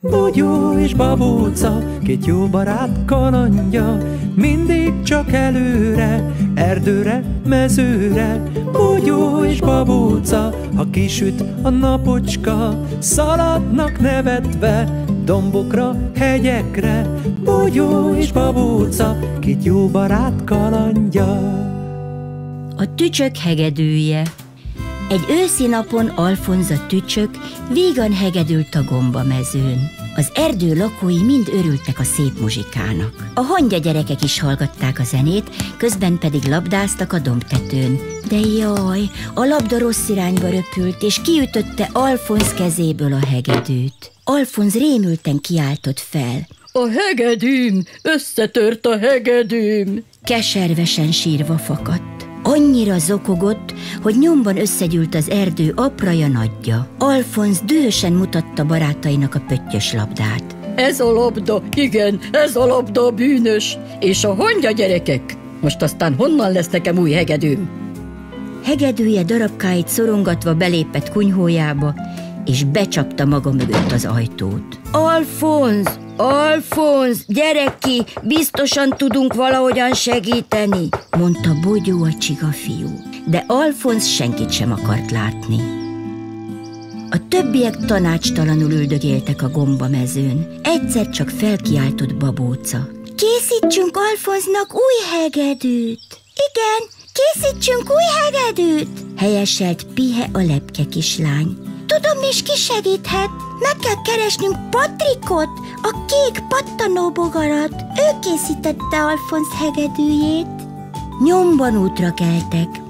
Bogyó és babóca, két jó barát kalandja, mindig csak előre, erdőre, mezőre. Bogyó és babóca, ha kisüt a napocska, szaladnak nevetve, dombokra, hegyekre. Bogyó és babóca, két jó barát kalandja. A tücsök hegedűje Egy őszi napon Alfonza tücsök vígan hegedült a gomba mezőn. Az erdő lakói mind örültek a szép muzsikának. A hangya gyerekek is hallgatták a zenét, közben pedig labdáztak a dombtetőn. De jaj, a labda rossz irányba röpült, és kiütötte Alfonz kezéből a hegedűt. Alfonz rémülten kiáltott fel. A hegedűm! Összetört a hegedűm! Keservesen sírva fakadt. Annyira zokogott, hogy nyomban összegyűlt az erdő apraja nagyja. Alfonz dühösen mutatta barátainak a pöttyös labdát. Ez a labda, igen, ez a labda bűnös. És a hangya gyerekek? Most aztán honnan lesz nekem új hegedűm? Hegedűje darabkáit szorongatva belépett kunyhójába, és becsapta maga mögött az ajtót. Alfonz! Alfonz, gyere ki, biztosan tudunk valahogyan segíteni, mondta Bogyó a csiga fiú. De Alfonz senkit sem akart látni. A többiek tanácstalanul üldögéltek a gomba mezőn. Egyszer csak felkiáltott babóca. Készítsünk Alfonznak új hegedűt! Igen, készítsünk új hegedűt! Helyeselt Pihe a lepke kislány. Tudom is ki segíthet. Meg kell keresnünk Patrikot, a kék pattanóbogarat. Ő készítette Alfonsz hegedűjét. Nyomban útra keltek.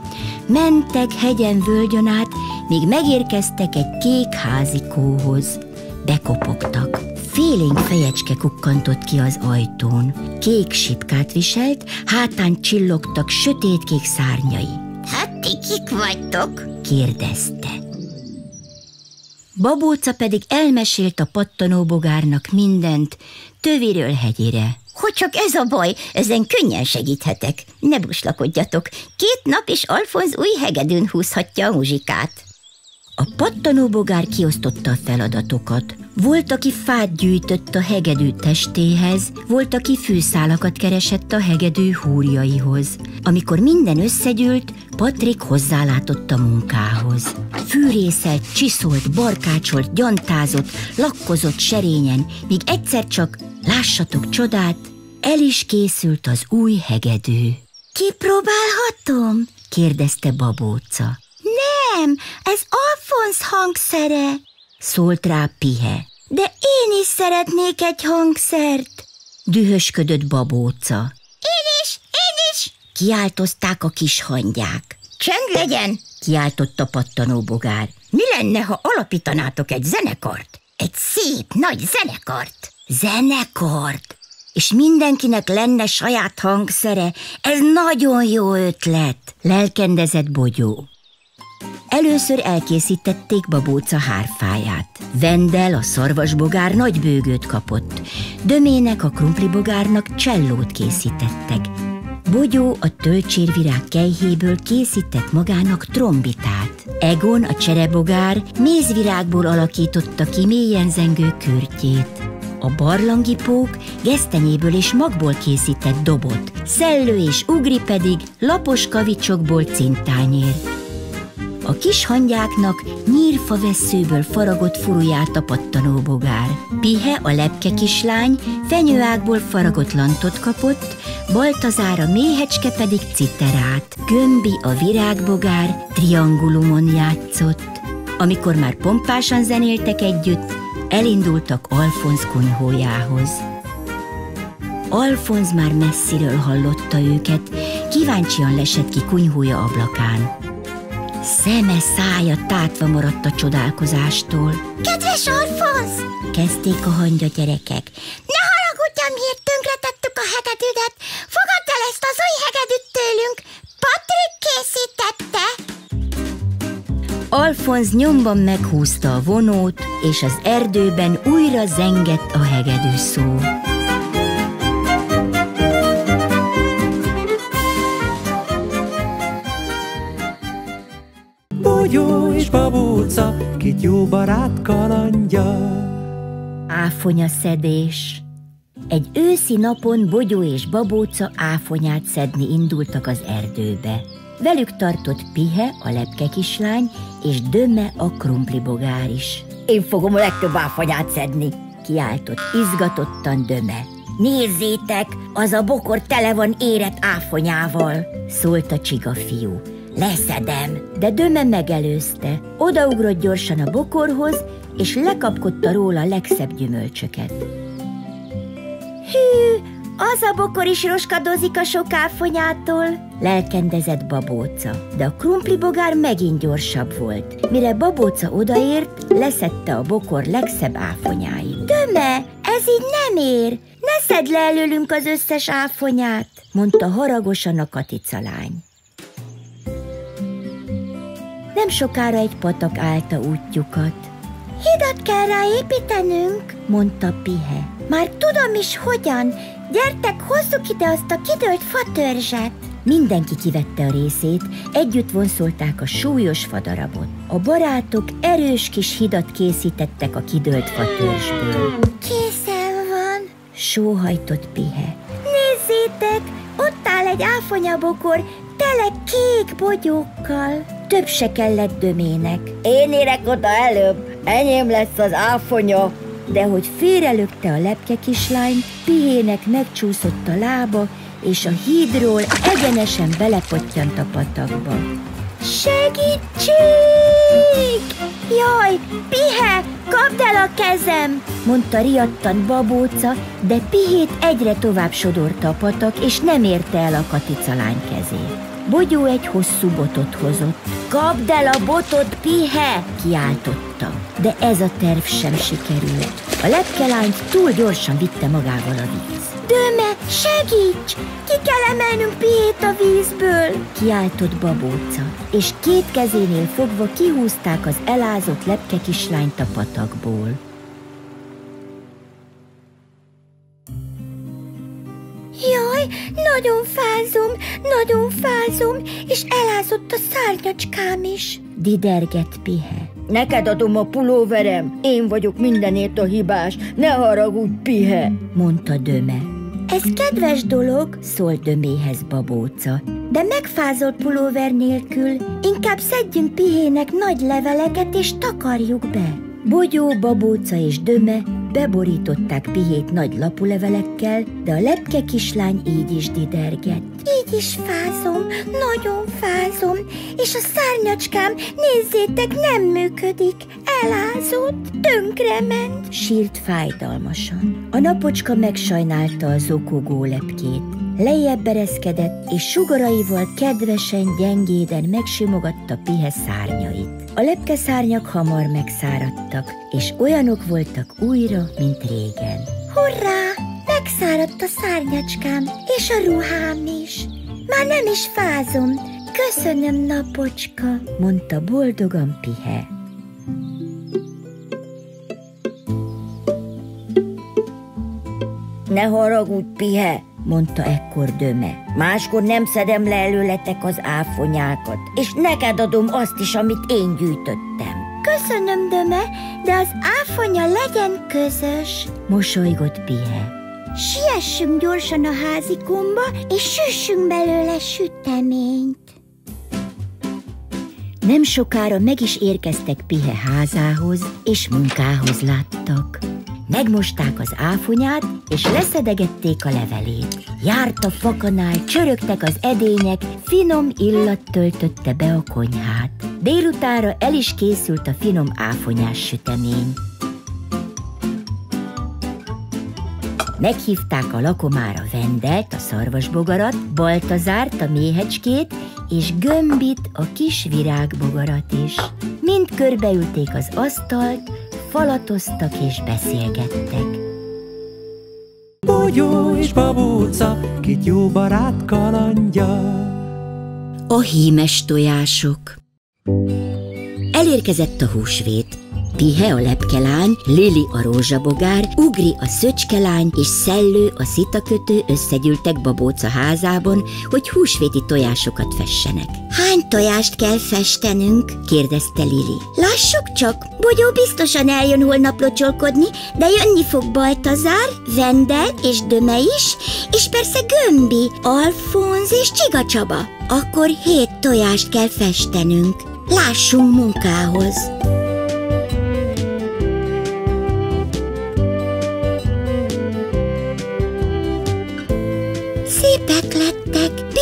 Mentek hegyen völgyön át, míg megérkeztek egy kék házikóhoz. Bekopogtak. Félénk fejecske kukkantott ki az ajtón. Kék sipkát viselt, hátán csillogtak sötétkék szárnyai. Hát ti kik vagytok? kérdezte. Babóca pedig elmesélt a pattanóbogárnak mindent, töviről hegyére. Hogy csak ez a baj, ezen könnyen segíthetek. Ne buslakodjatok, két nap és Alfonz új hegedűn húzhatja a muzsikát. A pattanóbogár kiosztotta a feladatokat. Volt, aki fát gyűjtött a hegedű testéhez, volt, aki fűszálakat keresett a hegedű húrjaihoz. Amikor minden összegyűlt, Patrik hozzálátott a munkához. Fűrészelt, csiszolt, barkácsolt, gyantázott, lakkozott serényen, míg egyszer csak, lássatok csodát, el is készült az új hegedű. Kipróbálhatom? kérdezte babóca. Nem, ez Alfonz hangszere. Szólt rá Pihe. De én is szeretnék egy hangszert. Dühösködött babóca. Én is, én is. Kiáltozták a kis hangyák. Csend legyen, Kiáltott a pattanóbogár. Mi lenne, ha alapítanátok egy zenekart? Egy szép, nagy zenekart. Zenekart! És mindenkinek lenne saját hangszere. Ez nagyon jó ötlet, lelkendezett Bogyó. Először elkészítették babóca hárfáját. Vendel, a szarvasbogár nagy bőgőt kapott. Dömének, a krumplibogárnak csellót készítettek. Bogyó a töltsérvirág kejhéből készített magának trombitát. Egon, a cserebogár mézvirágból alakította ki mélyen zengő kürtjét. A barlangipók gesztenyéből és magból készített dobot, szellő és ugri pedig lapos kavicsokból cintányért. A kis hangyáknak nyírfa vesszőből faragott furuját a pattanóbogár. Pihe, a lepke kislány, fenyőágból faragott lantot kapott, Baltazár a méhecske pedig citerát. Gömbi, a virágbogár, triangulumon játszott. Amikor már pompásan zenéltek együtt, elindultak Alfonz kunyhójához. Alfonz már messziről hallotta őket, kíváncsian lesett ki kunyhója ablakán. Szeme szája tátva maradt a csodálkozástól. Kedves Alfonz! Kezdték a hangya gyerekek. Ne haragudj, amiért tönkretettük a hegedűdet. Fogadd el ezt az új hegedűt tőlünk. Patrik készítette. Alfonz nyomban meghúzta a vonót, és az erdőben újra zengett a hegedű szó. Bogyó és babóca, két jó barát kalandja. Áfonya szedés Egy őszi napon Bogyó és Babóca áfonyát szedni indultak az erdőbe. Velük tartott Pihe, a lepke kislány, és Döme, a krumplibogár is. Én fogom a legtöbb áfonyát szedni, kiáltott izgatottan Döme. Nézzétek, az a bokor tele van érett áfonyával, szólt a csiga fiú. Leszedem, de Döme megelőzte. Odaugrott gyorsan a bokorhoz, és lekapkodta róla a legszebb gyümölcsöket. Hű, az a bokor is roskadozik a sok áfonyától, lelkendezett Babóca, de a krumplibogár megint gyorsabb volt. Mire Babóca odaért, leszette a bokor legszebb áfonyáit. Döme, ez így nem ér, ne szedd le előlünk az összes áfonyát, mondta haragosan a katicalány. Nem sokára egy patak állta útjukat. Hidat kell rá építenünk, mondta Pihe. Már tudom is hogyan. Gyertek, hozzuk ide azt a kidőlt fatörzset. Mindenki kivette a részét, együtt vonszolták a súlyos fadarabot. A barátok erős kis hidat készítettek a kidőlt fatörzsből. Készen van. Sóhajtott Pihe. Nézzétek, ott áll egy áfonyabokor, tele kék bogyókkal. Több se kellett dömének. Én érek oda előbb, enyém lesz az áfonya. De hogy félrelökte a lepke kislány, Pihének megcsúszott a lába, és a hídról egyenesen belepottyant a patakba. Segítség! Jaj, Pihe, kapd el a kezem! mondta riadtan babóca, de Pihét egyre tovább sodorta a patak, és nem érte el a katicalány kezét. Bogyó egy hosszú botot hozott. Kapd el a botot, Pihe! kiáltotta. De ez a terv sem sikerült. A lepkelányt túl gyorsan vitte magával a víz. Döme, segíts! Ki kell emelnünk Pihét a vízből! Kiáltott babóca, és két kezénél fogva kihúzták az elázott lepke kislányt a patakból. Nagyon fázom, nagyon fázom, és elázott a szárnyacskám is. Didergett Pihe. Neked adom a pulóverem, én vagyok mindenért a hibás, ne haragudj, Pihe, mondta Döme. Ez kedves dolog, szólt Döméhez babóca. De megfázolt pulóver nélkül inkább szedjünk Pihének nagy leveleket és takarjuk be. Bogyó, babóca és Döme beborították Pihét nagy lapulevelekkel, de a lepke kislány így is didergett. Így is fázom, nagyon fázom, és a szárnyacskám, nézzétek, nem működik, elázott, tönkrement. Sírt fájdalmasan. A napocska megsajnálta a zokogó lepkét. Lejjebb ereszkedett, és sugaraival kedvesen, gyengéden megsimogatta Pihe szárnyait. A lepkeszárnyak hamar megszáradtak, és olyanok voltak újra, mint régen. Hurrá! Megszáradt a szárnyacskám, és a ruhám is. Már nem is fázom. Köszönöm, napocska, mondta boldogan Pihe. Ne haragudj, Pihe, mondta ekkor Döme. Máskor nem szedem le előletek az áfonyákat, és neked adom azt is, amit én gyűjtöttem. Köszönöm, Döme, de az áfonya legyen közös, mosolygott Pihe. Siessünk gyorsan a házikomba, és süssünk belőle süteményt. Nem sokára meg is érkeztek Pihe házához, és munkához láttak. Megmosták az áfonyát, és leszedegették a levelét. Járt a fakanál, csörögtek az edények, finom illat töltötte be a konyhát. Délutára el is készült a finom áfonyás sütemény. Meghívták a lakomára Vendelt, a szarvasbogarat, Baltazárt, a méhecskét, és Gömbit, a kis virágbogarat is. Mind körbeülték az asztalt, falatoztak és beszélgettek. Bogyó és babóca, két jó barát kalandja. A hímes tojások Elérkezett a húsvét. Pihe a lepkelány, Lili a rózsabogár, Ugri a szöcskelány és Szellő a szitakötő összegyűltek babóca házában, hogy húsvéti tojásokat fessenek. Hány tojást kell festenünk? kérdezte Lili. Lassuk csak, Bogyó biztosan eljön holnap locsolkodni, de jönni fog Baltazár, Vendel és Döme is, és persze Gömbi, Alfonz és Csiga Csaba. Akkor hét tojást kell festenünk. Lássunk munkához!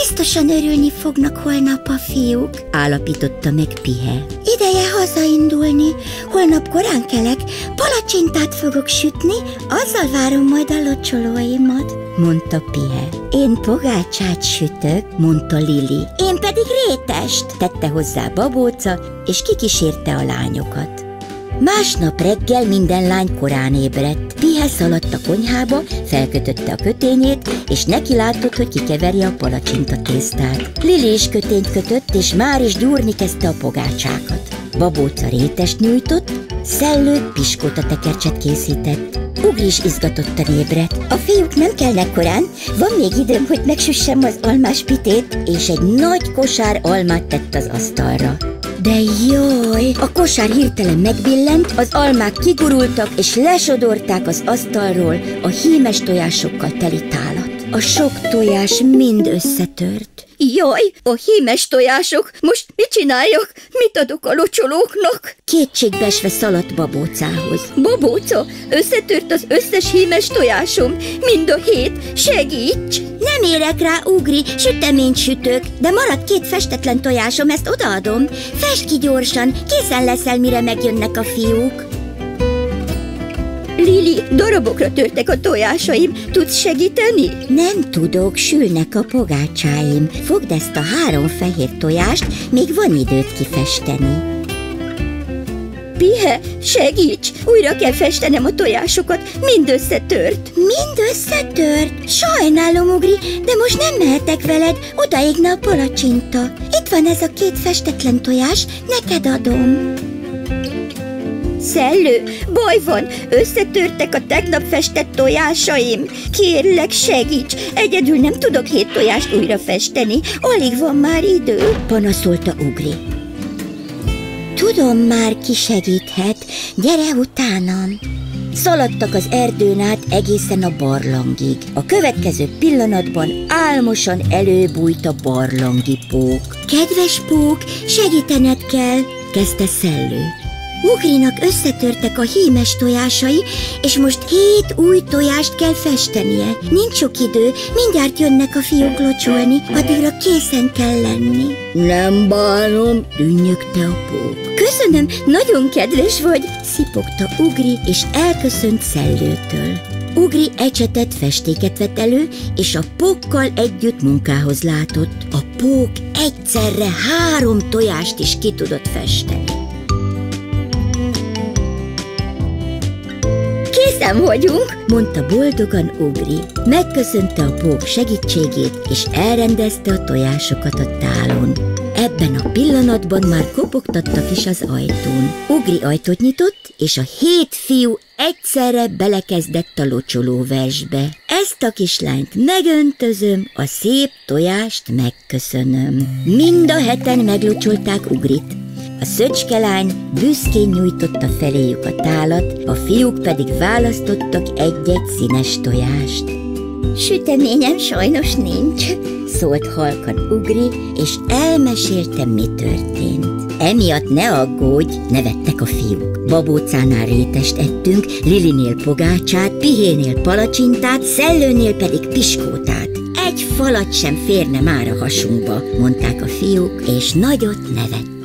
Biztosan örülni fognak holnap a fiúk. Állapította meg Pihe. Ideje hazaindulni, holnap korán kelek, palacsintát fogok sütni, azzal várom majd a locsolóimat. Mondta Pihe. Én pogácsát sütök, mondta Lili. Én pedig rétest. Tette hozzá babóca, és kikísérte a lányokat. Másnap reggel minden lány korán ébredt. Pihe szaladt a konyhába, felkötötte a kötényét, és neki látott, hogy kikeverje a palacsinta tésztát. Lili is kötényt kötött, és már is gyúrni kezdte a pogácsákat. Babóca rétest nyújtott, Szellő piskóta tekercset készített. Ugri is izgatottan ébredt. A fiúk nem kelnek korán, van még időm, hogy megsüssem az almás pitét. és egy nagy kosár almát tett az asztalra. De jaj, A kosár hirtelen megbillent, az almák kigurultak és lesodorták az asztalról a hímes tojásokkal teli tálat. A sok tojás mind összetört. Jaj, a hímes tojások, most mit csináljak? Mit adok a locsolóknak? Kétségbeesve szaladt babócához. Babóca, összetört az összes hímes tojásom, mind a hét, segíts! nem érek rá, Ugri, süteményt sütök, de marad két festetlen tojásom, ezt odaadom. Fest ki gyorsan, készen leszel, mire megjönnek a fiúk. Lili, darabokra törtek a tojásaim, tudsz segíteni? Nem tudok, sülnek a pogácsáim. Fogd ezt a három fehér tojást, még van időt kifesteni. Pihe, segíts! Újra kell festenem a tojásokat, mind összetört. Mind összetört. Sajnálom, Ugri, de most nem mehetek veled, odaégne a palacsinta. Itt van ez a két festetlen tojás, neked adom. Szellő, baj van, összetörtek a tegnap festett tojásaim. Kérlek, segíts, egyedül nem tudok hét tojást újra festeni, alig van már idő. Panaszolta Ugri. Tudom már, ki segíthet. Gyere utánam. Szaladtak az erdőn át egészen a barlangig. A következő pillanatban álmosan előbújt a barlangi pók. Kedves pók, segítened kell. Kezdte Szellő. Ugrinak összetörtek a hímes tojásai, és most hét új tojást kell festenie. Nincs sok idő, mindjárt jönnek a fiúk locsolni, addigra készen kell lenni. Nem bánom, Dünnyögte a pók. Köszönöm, nagyon kedves vagy. Szipogta Ugri, és elköszönt Szellőtől. Ugri ecsetet, festéket vett elő, és a pókkal együtt munkához látott. A pók egyszerre három tojást is ki tudott festeni. Készen vagyunk. mondta boldogan Ugri. Megköszönte a pók segítségét, és elrendezte a tojásokat a tálon. Ebben a pillanatban már kopogtattak is az ajtón. Ugri ajtót nyitott, és a hét fiú egyszerre belekezdett a locsoló versbe. Ezt a kislányt megöntözöm, a szép tojást megköszönöm. Mind a heten meglocsolták Ugrit, a szöcskelány büszkén nyújtotta feléjük a tálat, a fiúk pedig választottak egy-egy színes tojást. Süteményem sajnos nincs. Szólt halkan Ugri, és elmesélte, mi történt. Emiatt ne aggódj, nevettek a fiúk. Babócánál rétest ettünk, Lilinél pogácsát, Pihénél palacsintát, Szellőnél pedig piskótát. Egy falat sem férne már a hasunkba, mondták a fiúk, és nagyot nevettek.